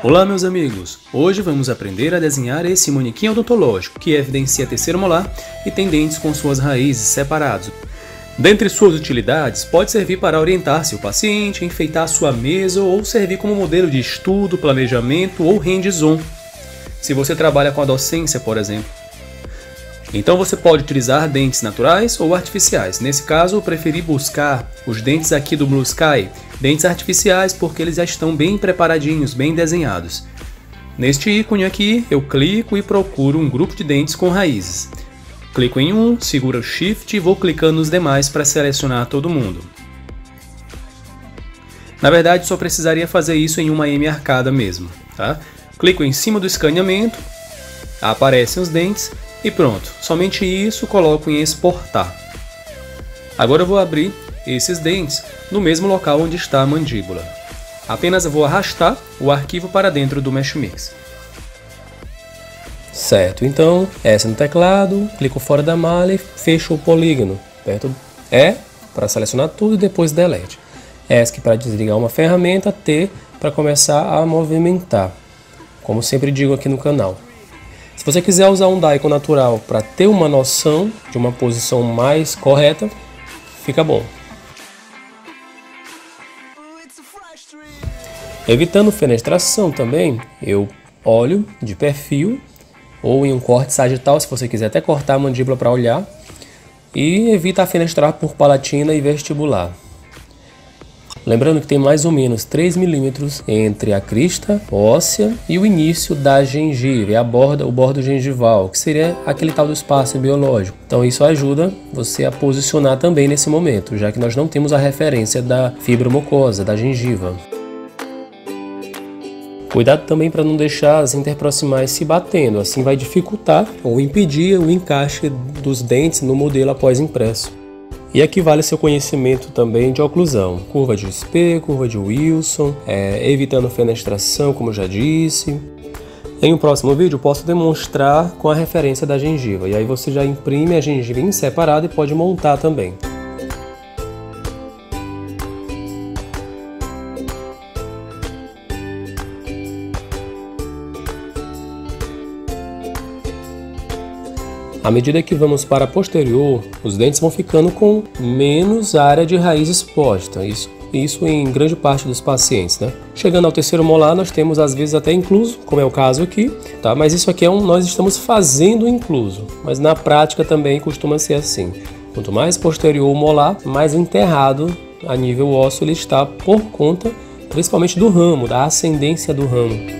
Olá meus amigos, hoje vamos aprender a desenhar esse manequim odontológico que evidencia terceiro molar e tem dentes com suas raízes separados. Dentre suas utilidades, pode servir para orientar seu paciente, enfeitar sua mesa ou servir como modelo de estudo, planejamento ou hands-on. Se você trabalha com a docência, por exemplo. Então você pode utilizar dentes naturais ou artificiais. Nesse caso, eu preferi buscar os dentes aqui do Blue Sky, dentes artificiais porque eles já estão bem preparadinhos, bem desenhados. Neste ícone aqui, eu clico e procuro um grupo de dentes com raízes. Clico em um, seguro o Shift e vou clicando nos demais para selecionar todo mundo. Na verdade, só precisaria fazer isso em uma M arcada mesmo. Tá? Clico em cima do escaneamento, aparecem os dentes e pronto, somente isso coloco em exportar. Agora eu vou abrir esses dentes no mesmo local onde está a mandíbula. Apenas vou arrastar o arquivo para dentro do Mesh Mix. Certo, então, S no teclado, clico fora da malha e fecho o polígono. Aperto E para selecionar tudo e depois Delete. ESC para desligar uma ferramenta, T para começar a movimentar, como sempre digo aqui no canal. Se você quiser usar um Daikon natural para ter uma noção de uma posição mais correta, fica bom. Evitando fenestração também, eu olho de perfil ou em um corte sagital, se você quiser até cortar a mandíbula para olhar, e evita fenestrar por palatina e vestibular. Lembrando que tem mais ou menos 3 milímetros entre a crista óssea e o início da gengiva, é a borda, o bordo gengival, que seria aquele tal do espaço biológico. Então isso ajuda você a posicionar também nesse momento, já que nós não temos a referência da fibra mucosa, da gengiva. Cuidado também para não deixar as interproximais se batendo, assim vai dificultar ou impedir o encaixe dos dentes no modelo após impresso. E aqui vale seu conhecimento também de oclusão, curva de SP, curva de Wilson, é, evitando fenestração, como já disse. Em um próximo vídeo posso demonstrar com a referência da gengiva, e aí você já imprime a gengiva em separado e pode montar também. À medida que vamos para a posterior, os dentes vão ficando com menos área de raiz exposta, isso, isso em grande parte dos pacientes. Né? Chegando ao terceiro molar, nós temos às vezes até incluso, como é o caso aqui, tá? mas isso aqui é um, nós estamos fazendo incluso, mas na prática também costuma ser assim. Quanto mais posterior o molar, mais enterrado a nível ósseo ele está por conta principalmente do ramo, da ascendência do ramo.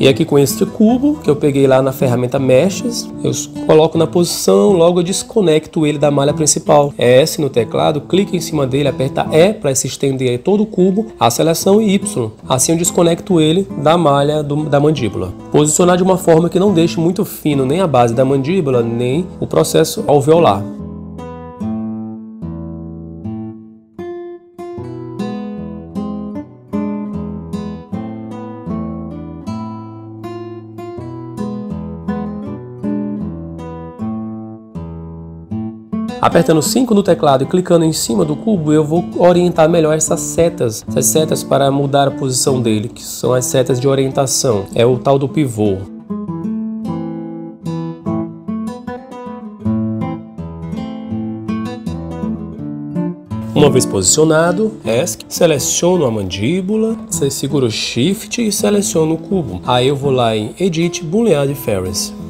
E aqui com este cubo, que eu peguei lá na ferramenta Meshes, eu coloco na posição, logo eu desconecto ele da malha principal. S no teclado, clique em cima dele, aperta E para se estender todo o cubo, a seleção e Y. Assim eu desconecto ele da malha do, da mandíbula. Posicionar de uma forma que não deixe muito fino nem a base da mandíbula, nem o processo alveolar. Apertando 5 no teclado e clicando em cima do cubo, eu vou orientar melhor essas setas, essas setas para mudar a posição dele, que são as setas de orientação, é o tal do pivô. Uma vez posicionado, ESC, seleciono a mandíbula, seguro Shift e seleciono o cubo. Aí eu vou lá em Edit Boolean Difference.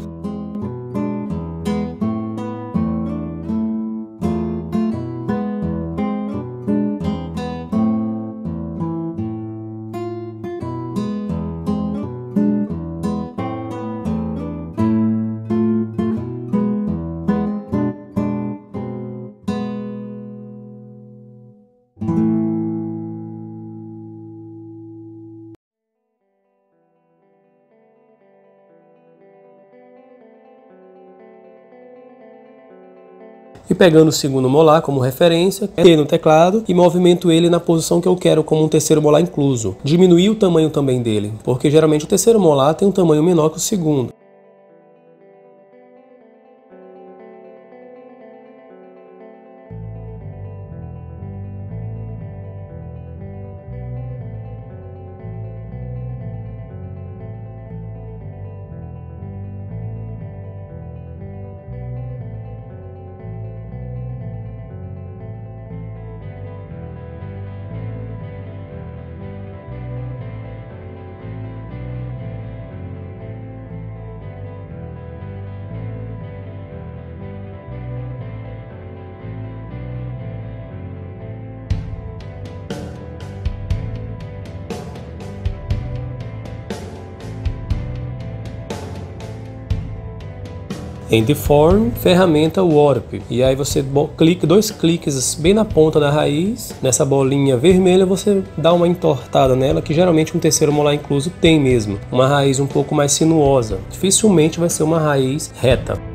E pegando o segundo molar como referência, cliquei no teclado e movimento ele na posição que eu quero como um terceiro molar incluso. Diminuir o tamanho também dele, porque geralmente o terceiro molar tem um tamanho menor que o segundo. Em Deform, ferramenta Warp. E aí você clica, dois cliques bem na ponta da raiz, nessa bolinha vermelha, você dá uma entortada nela, que geralmente um terceiro molar incluso tem mesmo. Uma raiz um pouco mais sinuosa. Dificilmente vai ser uma raiz reta.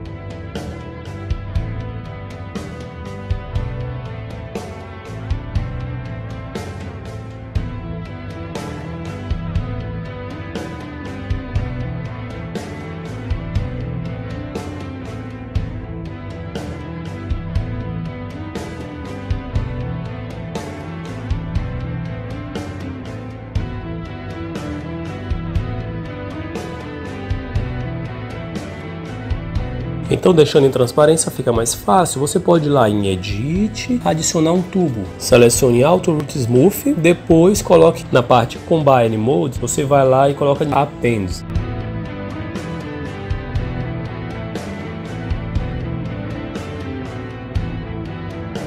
Então, deixando em transparência fica mais fácil. Você pode ir lá em Edit, adicionar um tubo. Selecione Auto Root Smooth, depois coloque na parte Combine Mode, você vai lá e coloca Append.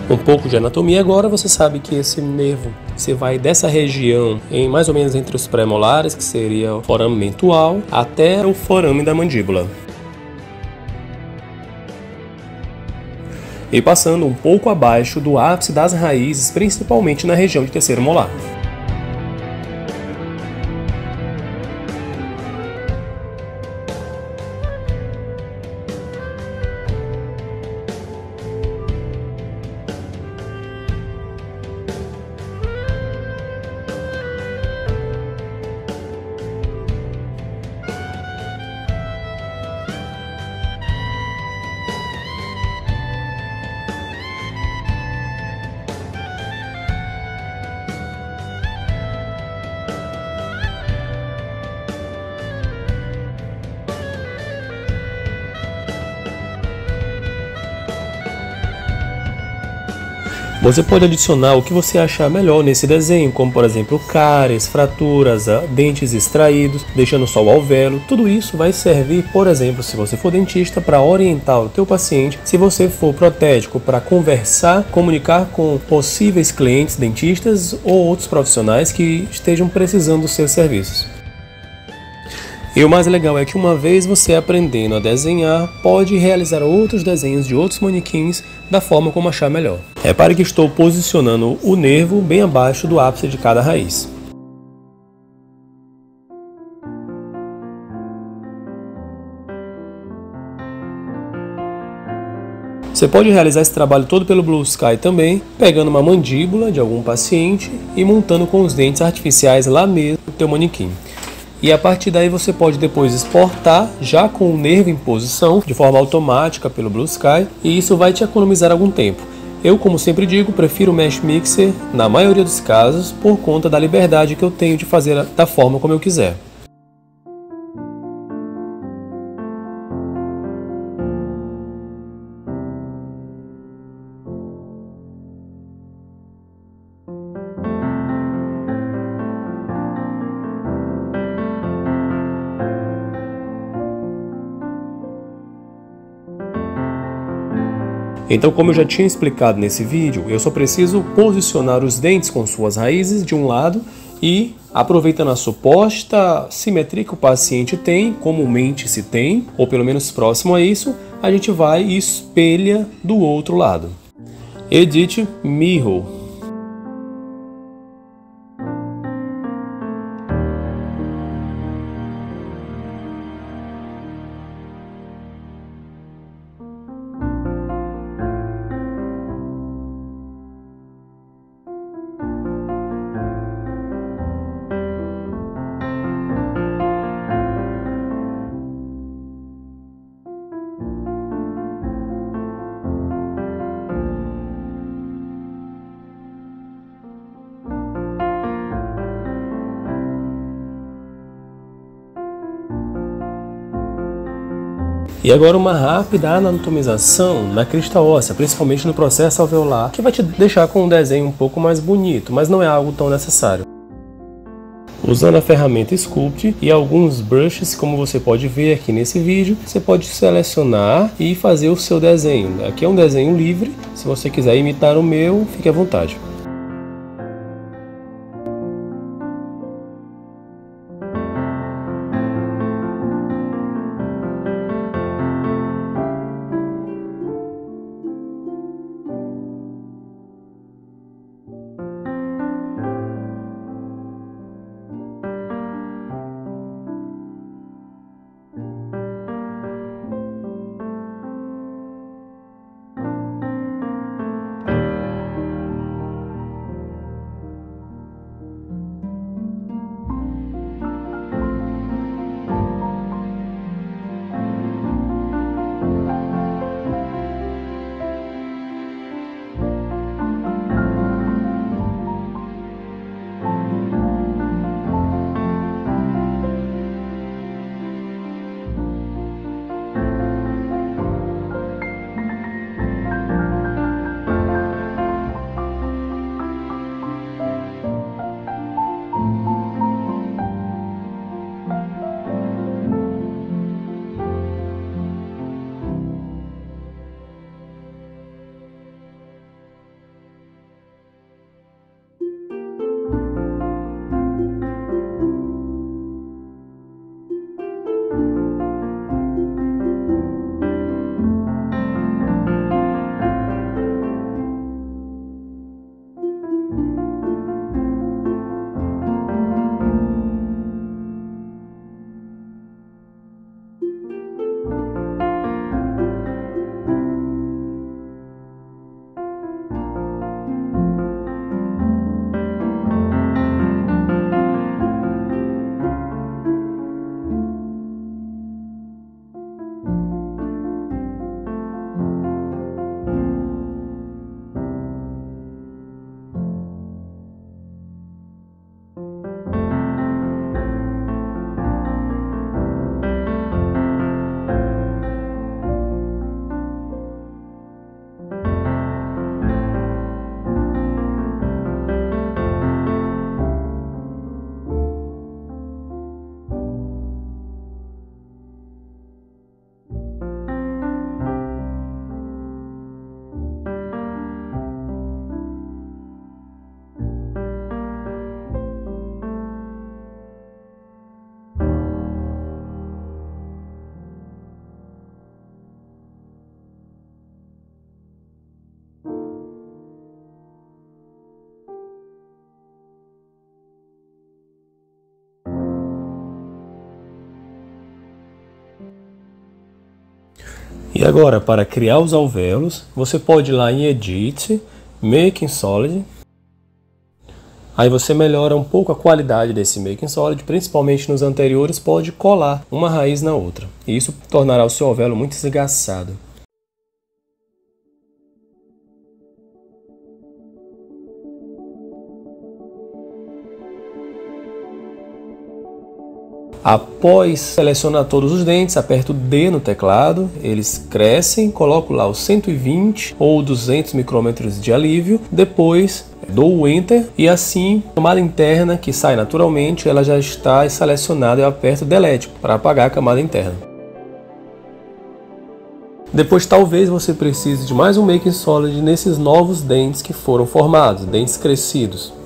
um pouco de anatomia. Agora você sabe que esse nervo, você vai dessa região, em mais ou menos entre os pré-molares, que seria o forame mentual, até o forame da mandíbula. E passando um pouco abaixo do ápice das raízes, principalmente na região de terceiro molar. Você pode adicionar o que você achar melhor nesse desenho, como por exemplo cáries, fraturas, ah, dentes extraídos, deixando só o alvéolo. Tudo isso vai servir, por exemplo, se você for dentista, para orientar o teu paciente. Se você for protético, para conversar, comunicar com possíveis clientes dentistas ou outros profissionais que estejam precisando dos seus serviços. E o mais legal é que uma vez você aprendendo a desenhar, pode realizar outros desenhos de outros manequins da forma como achar melhor. Repare que estou posicionando o nervo bem abaixo do ápice de cada raiz. Você pode realizar esse trabalho todo pelo Blue Sky também, pegando uma mandíbula de algum paciente e montando com os dentes artificiais lá mesmo no teu manequim. E a partir daí você pode depois exportar já com o nervo em posição, de forma automática pelo Blue Sky, e isso vai te economizar algum tempo. Eu, como sempre digo, prefiro o Mesh Mixer na maioria dos casos por conta da liberdade que eu tenho de fazer da forma como eu quiser. Então, como eu já tinha explicado nesse vídeo, eu só preciso posicionar os dentes com suas raízes de um lado e, aproveitando a suposta simetria que o paciente tem, comumente se tem, ou pelo menos próximo a isso, a gente vai e espelha do outro lado. Edit Mirror E agora uma rápida anatomização na crista óssea, principalmente no processo alveolar, que vai te deixar com um desenho um pouco mais bonito, mas não é algo tão necessário. Usando a ferramenta Sculpt e alguns brushes, como você pode ver aqui nesse vídeo, você pode selecionar e fazer o seu desenho. Aqui é um desenho livre, se você quiser imitar o meu, fique à vontade. E agora, para criar os alvéolos, você pode ir lá em Edit, Make in Solid. Aí você melhora um pouco a qualidade desse Make in Solid, principalmente nos anteriores, pode colar uma raiz na outra. E isso tornará o seu alvéolo muito esgaçado. Após selecionar todos os dentes, aperto D no teclado, eles crescem, coloco lá os 120 ou 200 micrômetros de alívio, depois dou o Enter e assim a camada interna que sai naturalmente ela já está selecionada e aperto Delete para apagar a camada interna. Depois talvez você precise de mais um Making Solid nesses novos dentes que foram formados, dentes crescidos.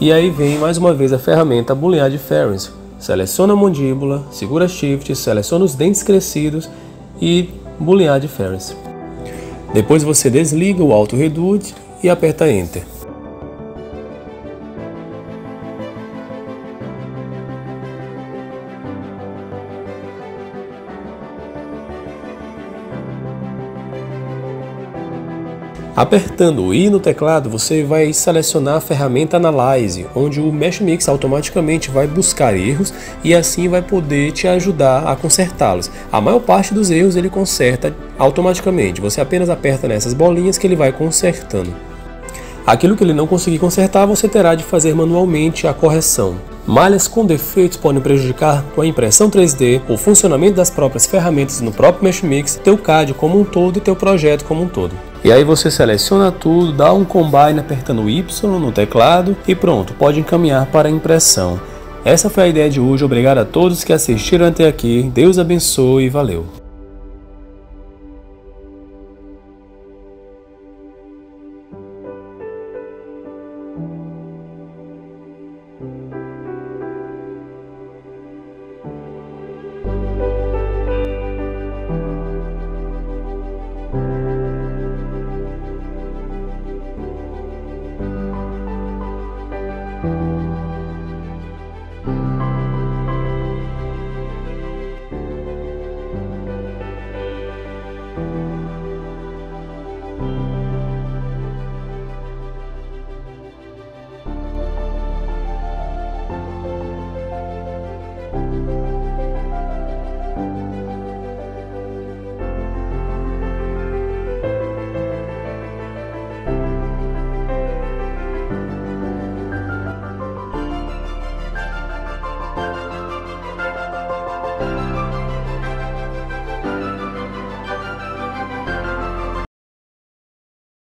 E aí vem mais uma vez a ferramenta Boolean Difference. Seleciona a mandíbula, segura Shift, seleciona os dentes crescidos e Boolean Difference. Depois você desliga o Auto Reduce e aperta Enter. Apertando o I no teclado, você vai selecionar a ferramenta Analyze, onde o Mesh Mix automaticamente vai buscar erros e assim vai poder te ajudar a consertá-los. A maior parte dos erros ele conserta automaticamente, você apenas aperta nessas bolinhas que ele vai consertando. Aquilo que ele não conseguir consertar, você terá de fazer manualmente a correção. Malhas com defeitos podem prejudicar tua impressão 3D, o funcionamento das próprias ferramentas no próprio Mesh Mix, teu CAD como um todo e teu projeto como um todo. E aí você seleciona tudo, dá um combine apertando Y no teclado e pronto, pode encaminhar para a impressão. Essa foi a ideia de hoje, obrigado a todos que assistiram até aqui, Deus abençoe e valeu!